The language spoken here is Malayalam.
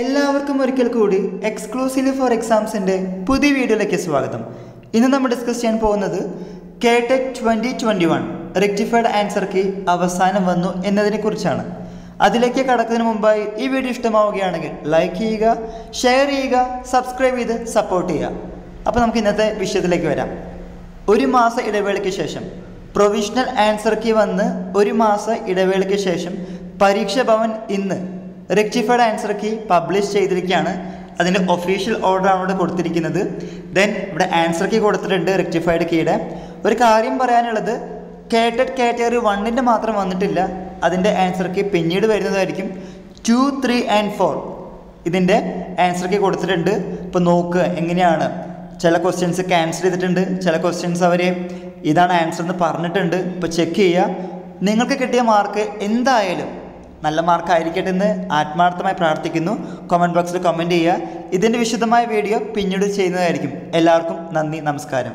എല്ലാവർക്കും ഒരിക്കൽ കൂടി എക്സ്ക്ലൂസീവ് ഫോർ എക്സാംസിന്റെ പുതിയ വീഡിയോയിലേക്ക് സ്വാഗതം. ഇന്ന് നമ്മൾ ഡിസ്കസ് ചെയ്യാൻ പോകുന്നത് K TET twenty twenty one rectified answer key അവസാനം വന്നു എന്നതിനെ കുറിച്ചാണ്. അതിലേക്ക് കടക്കുന്നതിന് മുമ്പായി ഈ വീഡിയോ ഇഷ്ടമാവുകയാണെങ്കിൽ ലൈക്ക് ചെയ്യുക ഷെയർ ചെയ്യുക സബ്സ്ക്രൈബ് ചെയ്ത് സപ്പോർട്ട് ചെയ്യുക. അപ്പോൾ നമുക്ക് ഇന്നത്തെ വിഷയത്തിലേക്ക് വരാം. ഒരു മാസ ഇടവേളയ്ക്ക് ശേഷം പ്രൊവിഷണൽ ആൻസർ കീ വന്ന് ഒരു മാസ ഇടവേളയ്ക്ക് ശേഷം പരീക്ഷ ഭവൻ ഇന്ന് റെക്ടിഫൈഡ് ആൻസർ കീ പബ്ലിഷ് ചെയ്തിരിക്കുകയാണ്. അതിന്റെ ഒഫീഷ്യൽ ഓർഡറാണ് ഇവിടെ കൊടുത്തിരിക്കുന്നത്. ദെൻ ഇവിടെ ആൻസർ കീ കൊടുത്തിട്ടുണ്ട് റെക്ടിഫൈഡ് കീയുടെ ഒരു കാര്യം പറയാനുള്ളത് കേറ്റഡ് കാറ്റഗറി വണ്ണിന്റെ മാത്രം വന്നിട്ടില്ല. അതിന്റെ ആൻസർ കീ പിന്നീട് വരുന്നതായിരിക്കും. ടു ത്രീ ആൻഡ് ഫോർ ഇതിന്റെ ആൻസർ കീ കൊടുത്തിട്ടുണ്ട്. ഇപ്പോൾ നോക്കുക എങ്ങനെയാണ്? ചില ക്വസ്റ്റ്യൻസ് ക്യാൻസൽ ചെയ്തിട്ടുണ്ട്. ചില ക്വസ്റ്റ്യൻസ് അവർ ഇതാണ് ആൻസർ എന്ന് പറഞ്ഞിട്ടുണ്ട്. ഇപ്പോൾ ചെക്ക് ചെയ്യുക. നിങ്ങൾക്ക് കിട്ടിയ മാർക്ക് എന്തായാലും നല്ല മാർക്കായിരിക്കട്ടെ എന്ന് ആത്മാർത്ഥമായി പ്രാർത്ഥിക്കുന്നു. കമന്റ് ബോക്സിൽ കമന്റ് ചെയ്യുക. ഇതിന്റെ വിശദമായ വീഡിയോ പിന്നീട് ചെയ്യുന്നതായിരിക്കും. എല്ലാവർക്കും നന്ദി നമസ്കാരം.